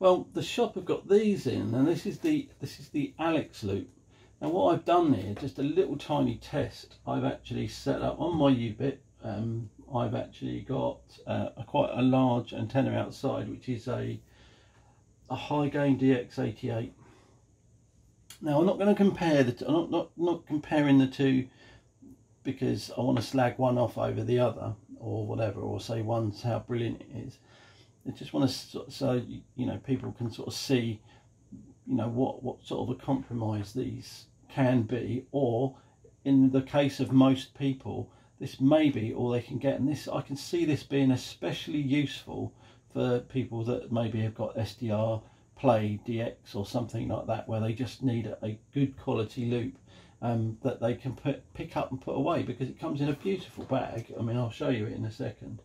Well, the shop have got these in, and this is the this is the Alex loop. Now, what I've done here, just a little tiny test. I've actually set up on my U-bit. Um, I've actually got uh, a quite a large antenna outside, which is a a Hy-Gain DX88. Now, I'm not going to compare the. I'm not, not not comparing the two because I want to slag one off over the other or whatever, or say one's how brilliant it is. I just want to so you know people can sort of see you know what what sort of a compromise these can be, or in the case of most people, this may be all they can get. And this I can see this being especially useful for people that maybe have got SDR Play DX or something like that, where they just need a, good quality loop um, that they can put, pick up and put away because it comes in a beautiful bag. I mean, I'll show you it in a second.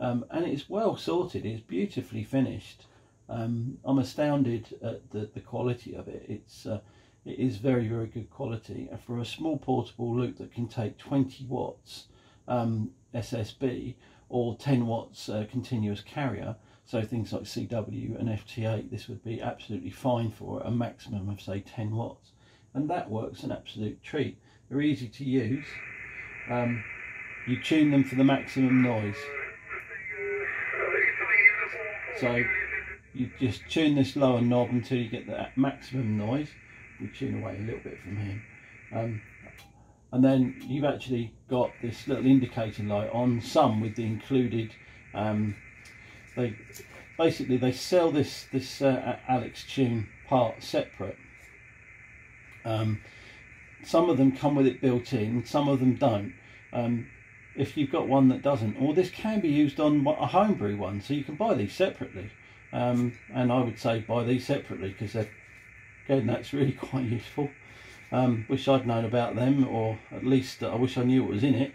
Um, and it's well sorted, it's beautifully finished. Um, I'm astounded at the, the quality of it. It's uh, it is very very good quality and for a small portable loop that can take 20 watts um, SSB or 10 watts uh, continuous carrier. So things like CW and FT8, this would be absolutely fine for a maximum of say 10 watts and that works an absolute treat. They're easy to use. Um, you tune them for the maximum noise. So you just tune this lower knob until you get the maximum noise. We tune away a little bit from here. Um, and then you've actually got this little indicator light on some with the included um, they basically they sell this this uh, Alex tune part separate um, some of them come with it built in, some of them don't. Um, if you've got one that doesn't, or this can be used on a homebrew one, so you can buy these separately. Um, and I would say buy these separately because again that's really quite useful. Um, wish I'd known about them, or at least I wish I knew what was in it.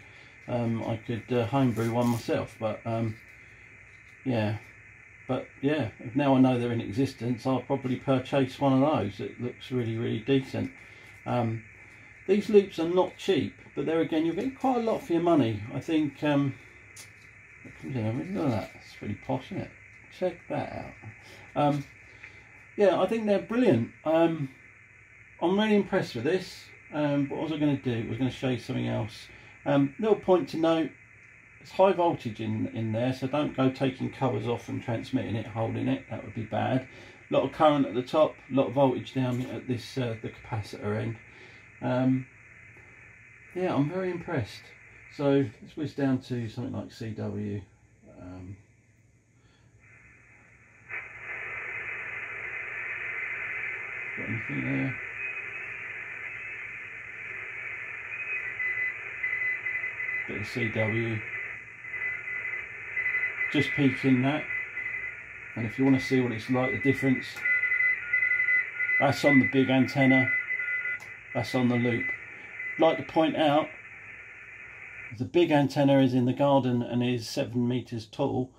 Um, I could uh, homebrew one myself, but um, yeah, but yeah, now I know they're in existence, I'll probably purchase one of those. It looks really, really decent. Um, these loops are not cheap, but there again, you'll get quite a lot for your money. I think, um, look at that, it's pretty posh, isn't it? Check that out. Um, yeah, I think they're brilliant. Um, I'm really impressed with this. Um, what was I going to do? I was going to show you something else. Um, little point to note, it's high voltage in, in there, so don't go taking covers off and transmitting it, holding it, that would be bad. A lot of current at the top, a lot of voltage down at this uh, the capacitor end. Um, yeah, I'm very impressed. So let's whiz down to something like CW. Um, got anything there? Bit of CW just peeking that and if you want to see what it's like the difference that's on the big antenna that's on the loop I'd like to point out the big antenna is in the garden and is seven meters tall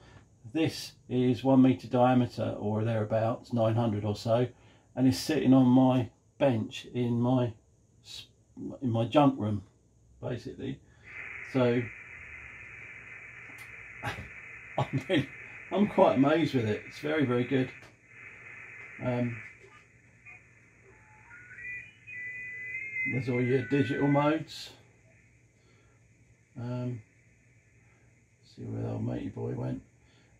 this is one meter diameter or thereabouts 900 or so and is sitting on my bench in my in my junk room basically so I'm really, I'm quite amazed with it. It's very, very good. Um, there's all your digital modes. Um, see where old matey boy went.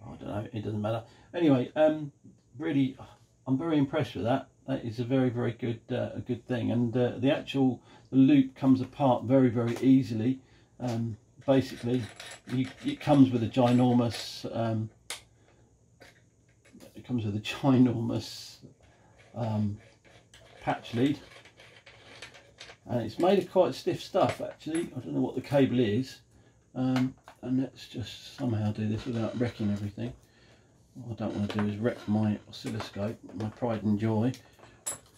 I don't know. It doesn't matter. Anyway, um, really, I'm very impressed with that. That is a very, very good, uh, a good thing. And uh, the actual the loop comes apart very, very easily. Um, basically you, it comes with a ginormous um, it comes with a ginormous um, patch lead and it's made of quite stiff stuff actually I don't know what the cable is um, and let's just somehow do this without wrecking everything what I don't want to do is wreck my oscilloscope my pride and joy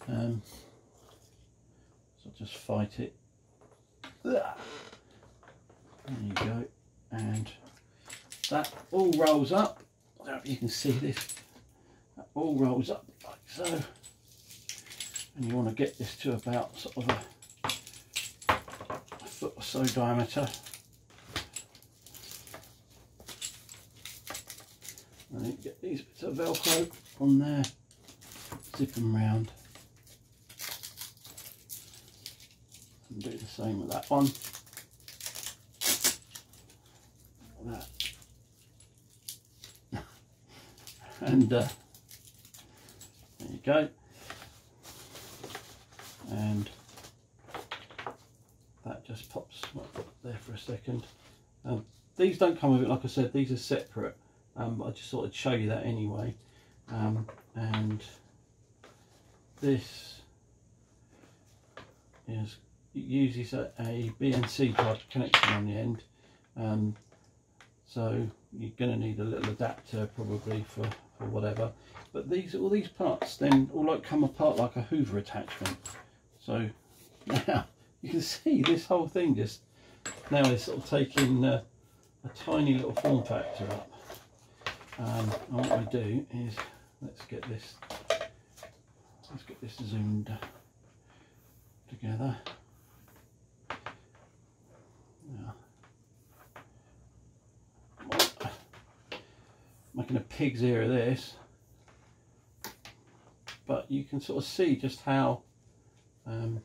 um, so I'll just fight it there you go. And that all rolls up. I don't know if you can see this. That all rolls up like so. And you want to get this to about sort of a, so diameter. And then get these bits of Velcro on there. Zip them round. And do the same with that one. That. And uh, there you go. And that just pops there for a second. Um, these don't come with it like I said these are separate um, I just thought I'd show you that anyway. Um, and this is it uses a, a BNC type connection on the end. Um, so you're going to need a little adapter probably for, for whatever. But these all these parts then all like come apart like a hoover attachment. So now you can see this whole thing just now is sort of taking uh, a tiny little form factor up. Um, and what we do is let's get this let's get this zoomed together. Making a pig's ear of this but you can sort of see just how um,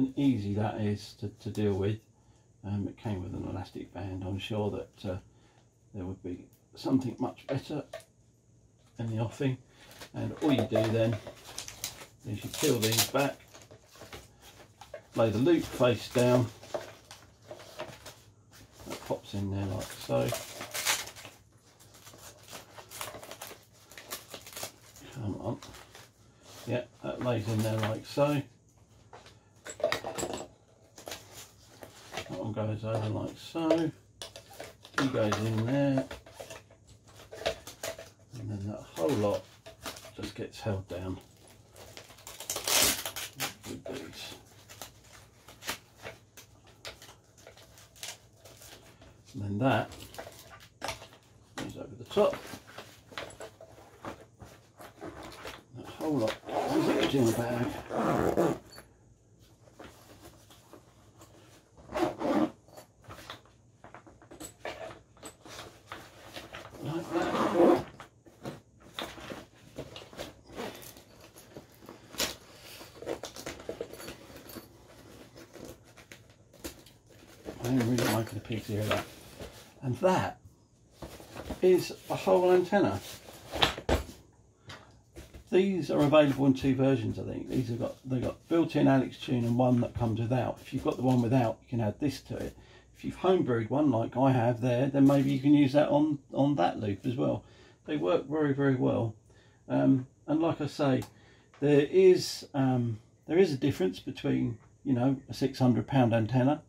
and easy that is to, to deal with. Um, it came with an elastic band. I'm sure that uh, there would be something much better in the offing. And all you do then is you peel these back lay the loop face down. That pops in there like so. Come on. Yeah that lays in there like so that one goes over like so. He goes in there. And then that whole lot just gets held down. With these and then that goes over the top. That whole lot zipped in the bag. I'm really like the piece here, that. And that is a whole antenna. These are available in two versions, I think. These have got they've got built-in Alex tune and one that comes without. If you've got the one without, you can add this to it. If you've homebrewed one like I have there, then maybe you can use that on on that loop as well. They work very very well. Um, and like I say, there is um, there is a difference between you know a 600 pound antenna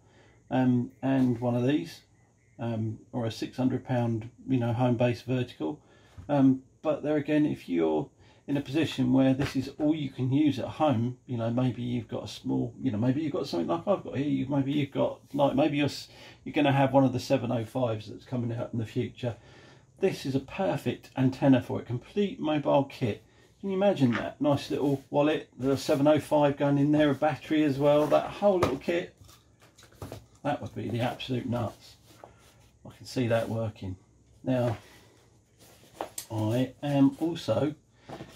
um, and one of these, um, or a 600 pound you know home base vertical. Um, but there again, if you're in a position where this is all you can use at home you know maybe you've got a small you know maybe you've got something like I've got here you maybe you've got like maybe you're you're going to have one of the 705s that's coming out in the future. This is a perfect antenna for it complete mobile kit. Can you imagine that? Nice little wallet the 705 going in there a battery as well that whole little kit that would be the absolute nuts. I can see that working. Now I am also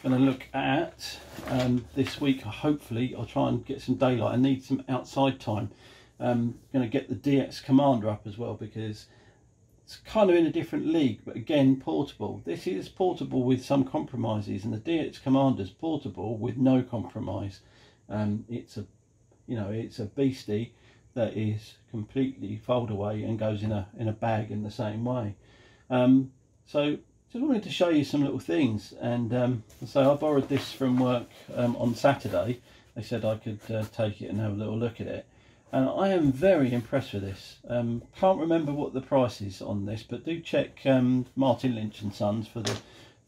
going to look at um, this week. Hopefully I'll try and get some daylight. I need some outside time. I'm going to get the DX Commander up as well because it's kind of in a different league but again portable. This is portable with some compromises and the DX Commander is portable with no compromise. Um, it's a you know it's a beastie that is completely fold away and goes in a in a bag in the same way. Um, so just wanted to show you some little things and um, so I borrowed this from work um, on Saturday. They said I could uh, take it and have a little look at it. And I am very impressed with this. Um, can't remember what the price is on this but do check um, Martin Lynch and Sons for the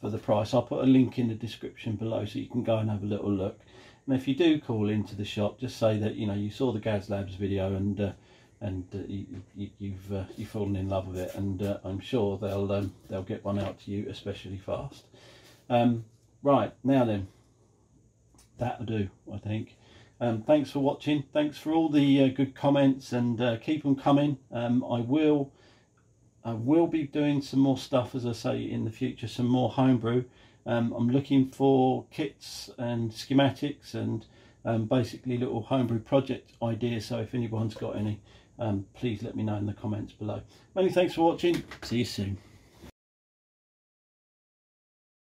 for the price. I'll put a link in the description below so you can go and have a little look and if you do call into the shop just say that you know you saw the Gaz Labs video and uh, and uh, you, have you, uh, you've fallen in love with it, and uh, I'm sure they'll um, they'll get one out to you, especially fast. Um, right now then, that'll do, I think. Um, thanks for watching. Thanks for all the uh, good comments, and uh, keep them coming. Um, I will I will be doing some more stuff, as I say, in the future, some more homebrew. Um, I'm looking for kits and schematics and um, basically little homebrew project ideas. So if anyone's got any, um, please let me know in the comments below. Many thanks for watching. See you soon.